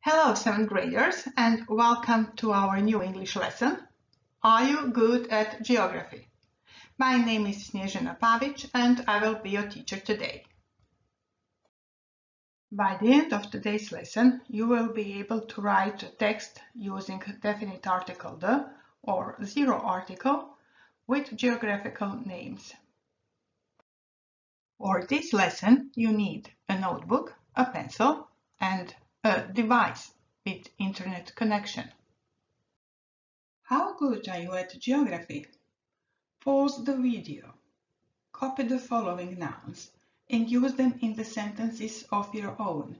Hello, seventh graders, and welcome to our new English lesson. Are you good at geography? My name is Snježana Pavić, and I will be your teacher today. By the end of today's lesson, you will be able to write a text using definite article the or zero article with geographical names. For this lesson, you need a notebook, a pencil, and a device with internet connection. How good are you at geography? Pause the video, copy the following nouns and use them in the sentences of your own.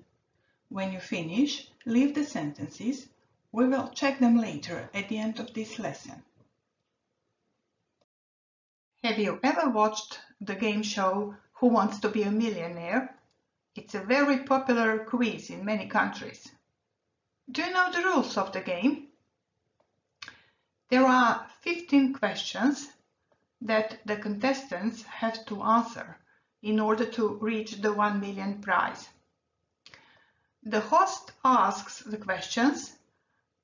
When you finish, leave the sentences. We will check them later at the end of this lesson. Have you ever watched the game show Who Wants to Be a Millionaire? It's a very popular quiz in many countries. Do you know the rules of the game? There are 15 questions that the contestants have to answer in order to reach the 1 million prize. The host asks the questions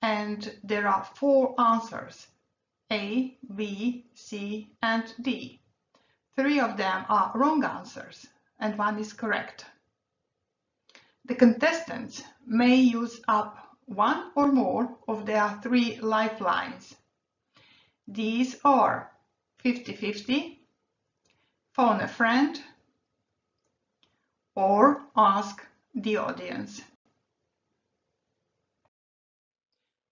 and there are four answers A, B, C and D. Three of them are wrong answers and one is correct. The contestants may use up one or more of their three lifelines. These are 50-50, phone a friend, or ask the audience.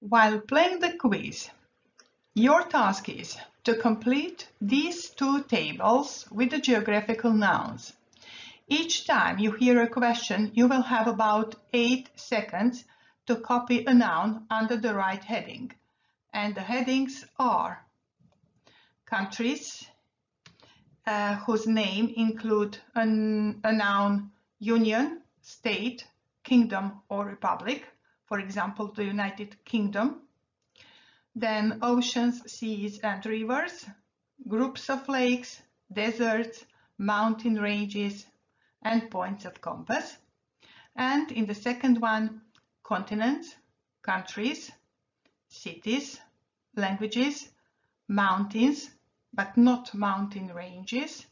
While playing the quiz, your task is to complete these two tables with the geographical nouns. Each time you hear a question, you will have about 8 seconds to copy a noun under the right heading. And the headings are countries uh, whose name include an, a noun union, state, kingdom or republic, for example, the United Kingdom. Then oceans, seas and rivers, groups of lakes, deserts, mountain ranges, and points of compass. And in the second one, continents, countries, cities, languages, mountains, but not mountain ranges,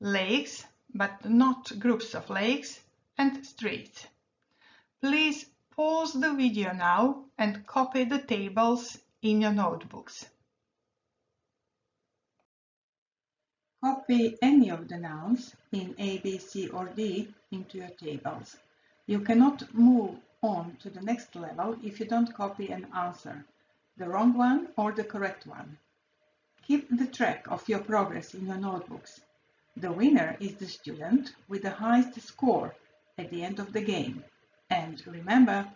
lakes, but not groups of lakes, and streets. Please pause the video now and copy the tables in your notebooks. Copy any of the nouns in A, B, C or D into your tables. You cannot move on to the next level if you don't copy an answer, the wrong one or the correct one. Keep the track of your progress in your notebooks. The winner is the student with the highest score at the end of the game. And remember,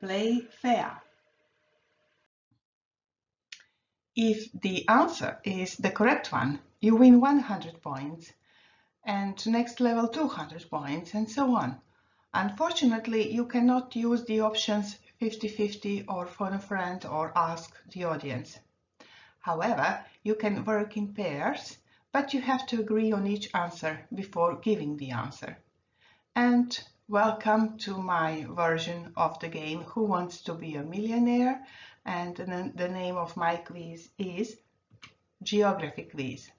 play fair. If the answer is the correct one, you win 100 points and next level 200 points and so on. Unfortunately, you cannot use the options 50-50 or phone a friend or ask the audience. However, you can work in pairs, but you have to agree on each answer before giving the answer. And welcome to my version of the game Who Wants to Be a Millionaire? and the name of my quiz is Geography Quiz.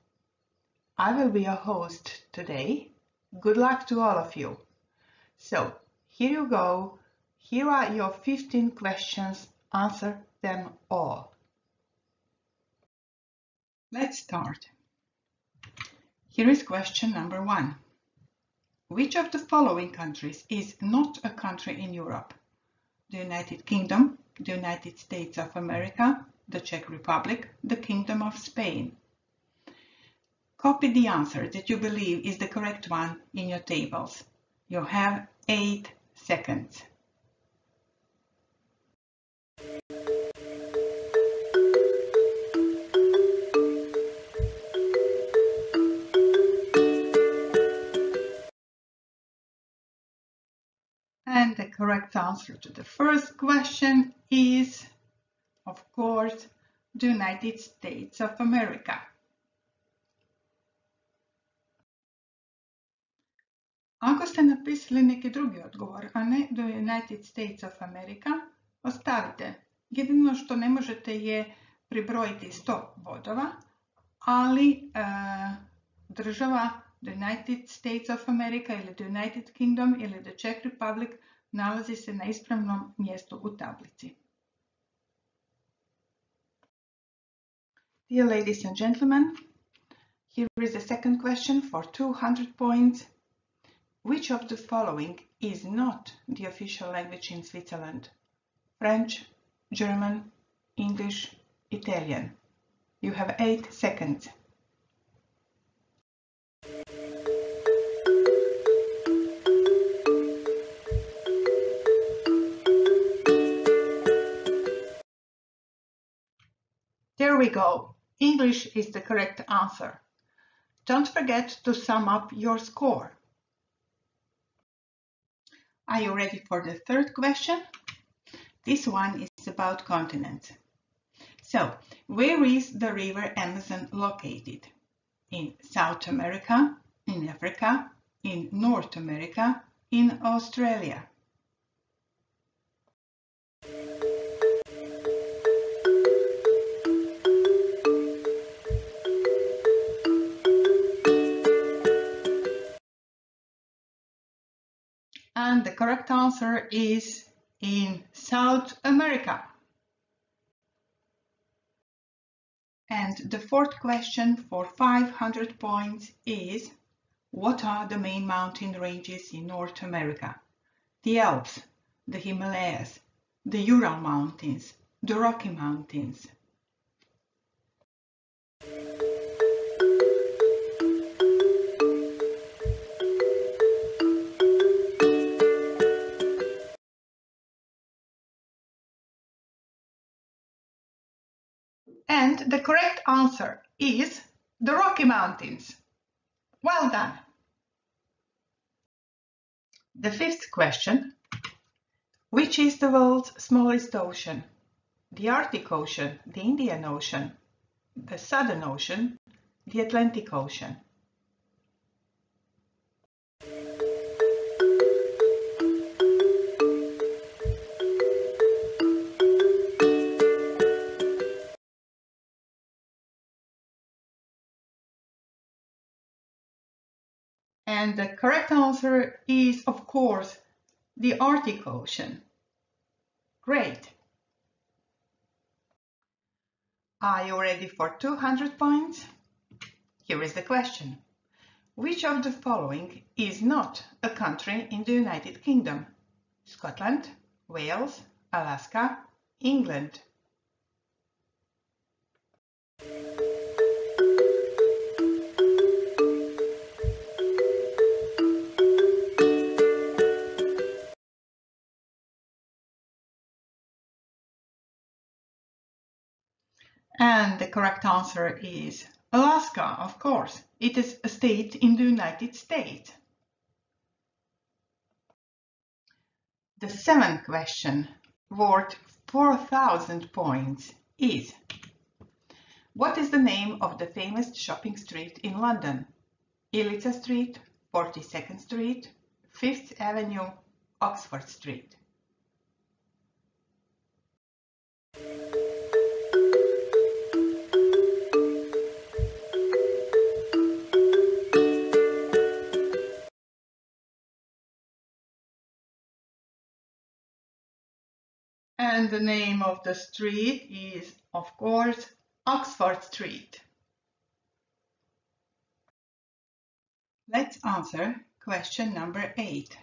I will be your host today. Good luck to all of you. So here you go. Here are your 15 questions. Answer them all. Let's start. Here is question number one. Which of the following countries is not a country in Europe? The United Kingdom, the United States of America, the Czech Republic, the Kingdom of Spain. Copy the answer that you believe is the correct one in your tables. You have 8 seconds. And the correct answer to the first question is, of course, the United States of America. Napisali neki drugi odgovor, a ne the United States of America, ostavite. Jedino što ne možete je pribrojiti 100 bodova, ali e, država the United States of America ili the United Kingdom ili the Czech Republic nalazi se na ispravnom mjestu u tablici. Dear ladies and gentlemen, here is the second question for 200 points. Which of the following is not the official language in Switzerland? French, German, English, Italian. You have eight seconds. There we go. English is the correct answer. Don't forget to sum up your score. Are you ready for the third question? This one is about continents. So, where is the river Amazon located? In South America, in Africa, in North America, in Australia. And the correct answer is in South America. And the fourth question for 500 points is what are the main mountain ranges in North America? The Alps, the Himalayas, the Ural Mountains, the Rocky Mountains. The correct answer is the Rocky Mountains. Well done. The fifth question. Which is the world's smallest ocean? The Arctic Ocean, the Indian Ocean, the Southern Ocean, the Atlantic Ocean. And the correct answer is, of course, the Arctic Ocean. Great. Are you ready for 200 points? Here is the question. Which of the following is not a country in the United Kingdom? Scotland, Wales, Alaska, England. And the correct answer is Alaska, of course. It is a state in the United States. The seventh question, worth 4,000 points, is What is the name of the famous shopping street in London? Ilica Street, 42nd Street, 5th Avenue, Oxford Street. The name of the street is, of course, Oxford Street. Let's answer question number eight.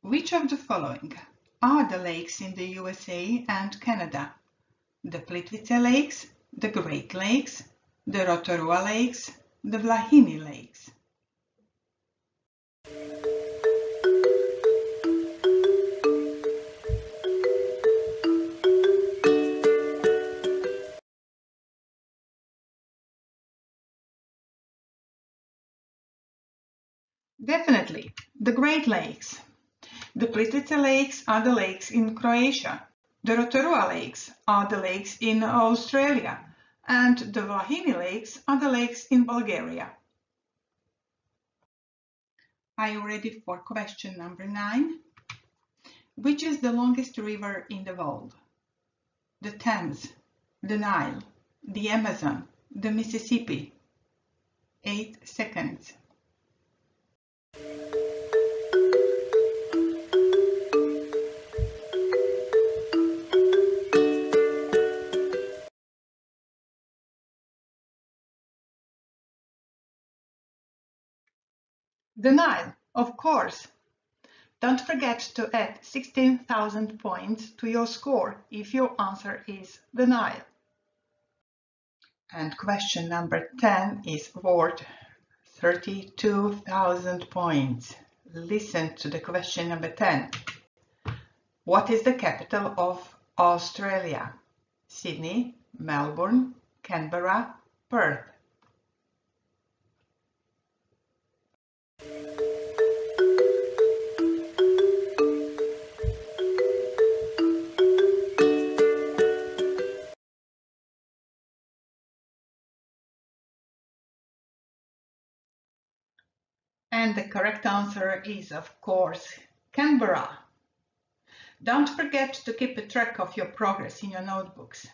Which of the following are the lakes in the USA and Canada? The Plitvice Lakes, the Great Lakes, the Rotorua Lakes, the Vlahini Lakes. The Great Lakes. The Plitvice Lakes are the lakes in Croatia. The Rotorua Lakes are the lakes in Australia. And the Vlahini Lakes are the lakes in Bulgaria. Are you ready for question number nine? Which is the longest river in the world? The Thames, the Nile, the Amazon, the Mississippi. Eight seconds. The Nile, of course. Don't forget to add 16,000 points to your score if your answer is the Nile. And question number 10 is worth 32,000 points. Listen to the question number 10. What is the capital of Australia? Sydney, Melbourne, Canberra, Perth. And the correct answer is, of course, Canberra. Don't forget to keep a track of your progress in your notebooks.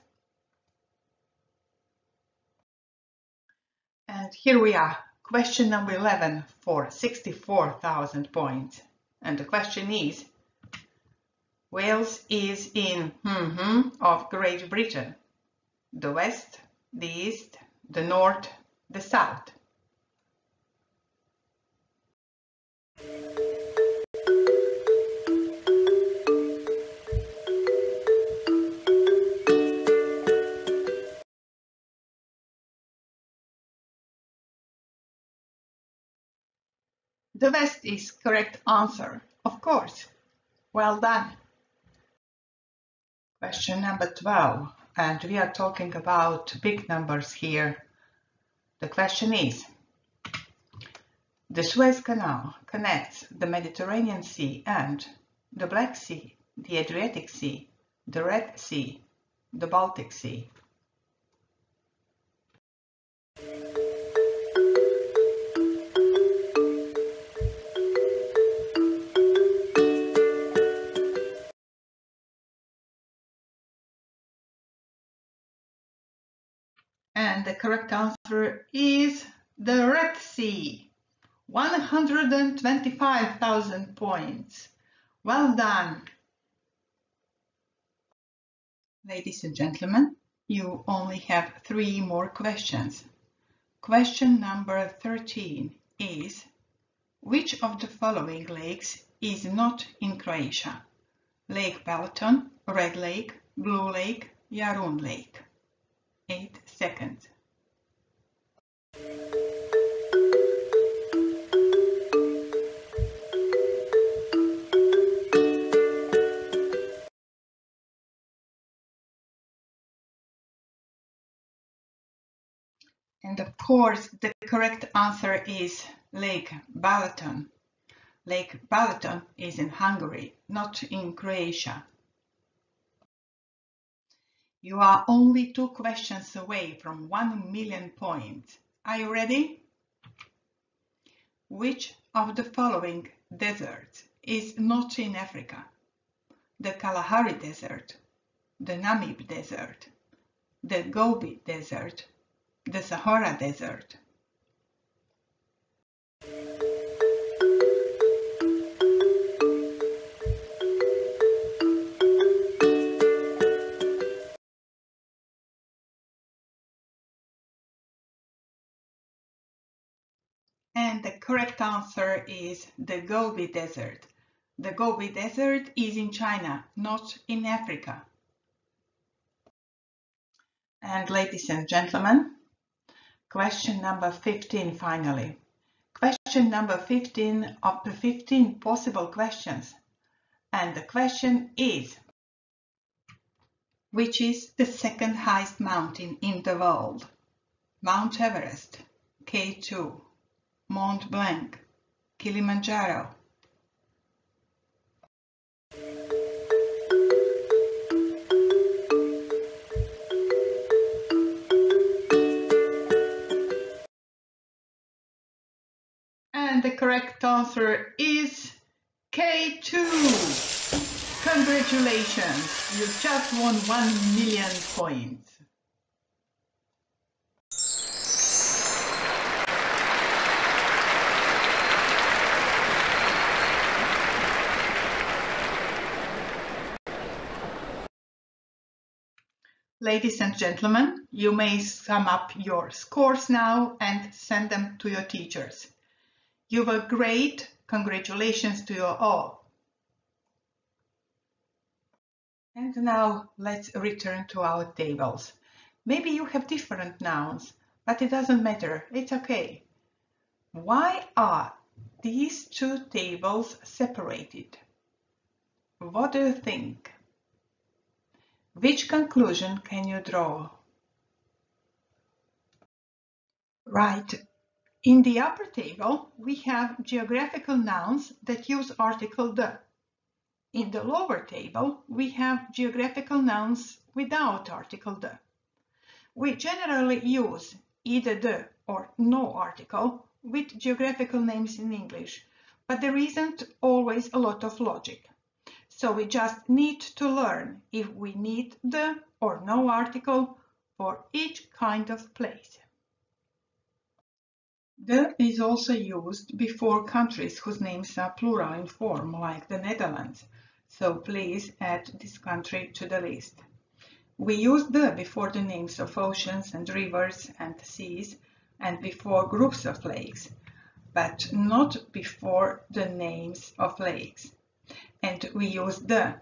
And here we are, question number 11 for 64,000 points. And the question is, Wales is in mm -hmm, of Great Britain, the west, the east, the north, the south. The West is correct answer, of course. Well done. Question number 12, and we are talking about big numbers here. The question is, the Suez Canal connects the Mediterranean Sea and the Black Sea, the Adriatic Sea, the Red Sea, the Baltic Sea. And the correct answer is the Red Sea. 125,000 points. Well done. Ladies and gentlemen, you only have three more questions. Question number 13 is, which of the following lakes is not in Croatia? Lake Balaton, Red Lake, Blue Lake, Jarun Lake. 8 seconds. Course, the correct answer is Lake Balaton. Lake Balaton is in Hungary, not in Croatia. You are only two questions away from 1 million points. Are you ready? Which of the following deserts is not in Africa? The Kalahari Desert, the Namib Desert, the Gobi Desert, the Sahara Desert. And the correct answer is the Gobi Desert. The Gobi Desert is in China, not in Africa. And ladies and gentlemen, question number 15 finally. Question number 15 of the 15 possible questions. And the question is, which is the second highest mountain in the world? Mount Everest, K2, Mont Blanc, Kilimanjaro. correct answer is K2. Congratulations, You've just won 1 million points. Ladies and gentlemen, you may sum up your scores now and send them to your teachers. You were great. Congratulations to you all. And now let's return to our tables. Maybe you have different nouns, but it doesn't matter. It's okay. Why are these two tables separated? What do you think? Which conclusion can you draw? Right. In the upper table, we have geographical nouns that use article the. In the lower table, we have geographical nouns without article the. We generally use either the or no article with geographical names in English, but there isn't always a lot of logic. So we just need to learn if we need the or no article for each kind of place. The is also used before countries whose names are plural in form, like the Netherlands, so please add this country to the list. We use the before the names of oceans and rivers and seas and before groups of lakes, but not before the names of lakes and we use the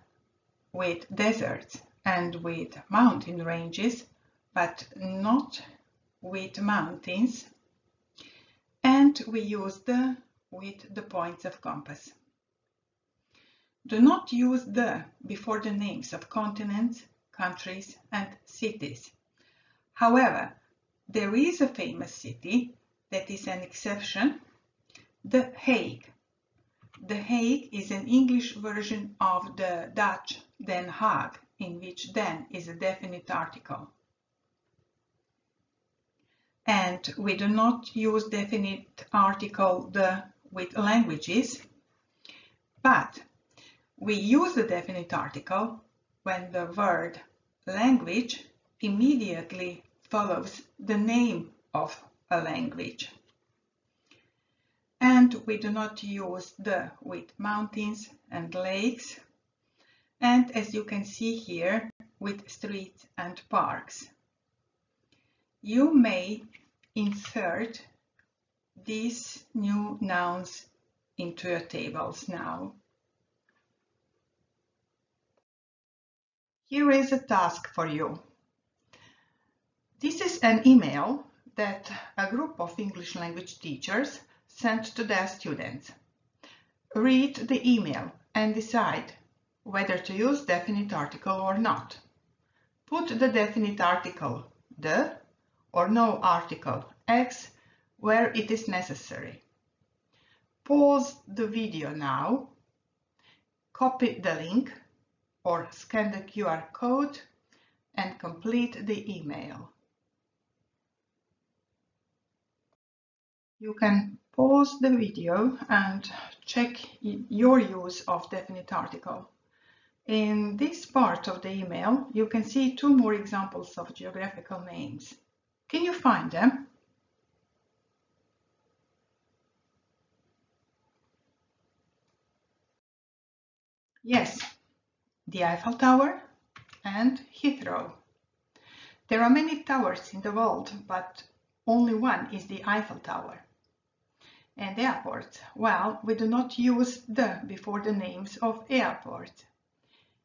with deserts and with mountain ranges, but not with mountains. And we use the with the points of compass. Do not use the before the names of continents, countries and cities. However, there is a famous city that is an exception, The Hague. The Hague is an English version of the Dutch Den Haag, in which den is a definite article. And we do not use definite article the with languages, but we use the definite article when the word language immediately follows the name of a language and we do not use the with mountains and lakes and as you can see here with streets and parks. You may insert these new nouns into your tables now. Here is a task for you. This is an email that a group of English language teachers sent to their students. Read the email and decide whether to use definite article or not. Put the definite article the or no article x where it is necessary. Pause the video now, copy the link or scan the QR code and complete the email. You can pause the video and check your use of definite article. In this part of the email, you can see two more examples of geographical names. Can you find them? Yes, the Eiffel Tower and Heathrow. There are many towers in the world, but only one is the Eiffel Tower and airports. Well, we do not use the before the names of airports.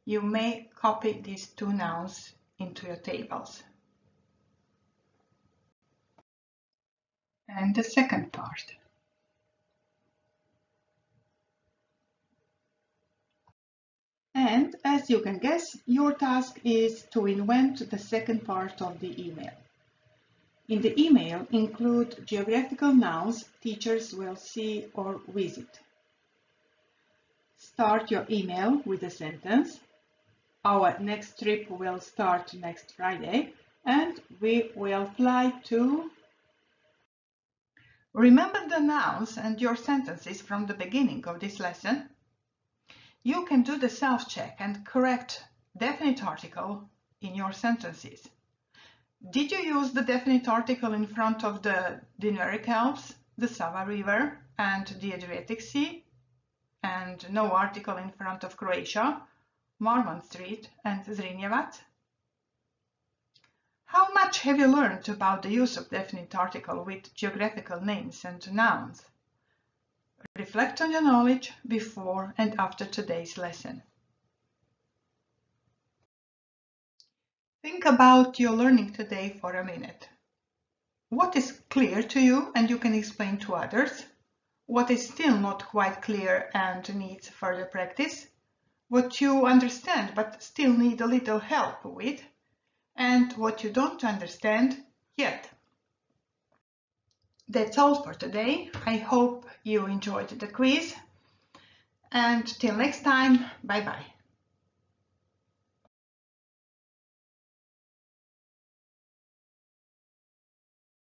You may copy these two nouns into your tables. And the second part. And as you can guess, your task is to invent the second part of the email. In the email include geographical nouns teachers will see or visit. Start your email with a sentence. Our next trip will start next Friday and we will fly to... Remember the nouns and your sentences from the beginning of this lesson? you can do the self-check and correct definite article in your sentences. Did you use the definite article in front of the Dinaric Alps, the Sava River and the Adriatic Sea? And no article in front of Croatia, Marmont Street and Zrinjevac? How much have you learned about the use of definite article with geographical names and nouns? Reflect on your knowledge before and after today's lesson. Think about your learning today for a minute. What is clear to you and you can explain to others? What is still not quite clear and needs further practice? What you understand but still need a little help with? And what you don't understand yet? That's all for today. I hope you enjoyed the quiz. And till next time, bye bye.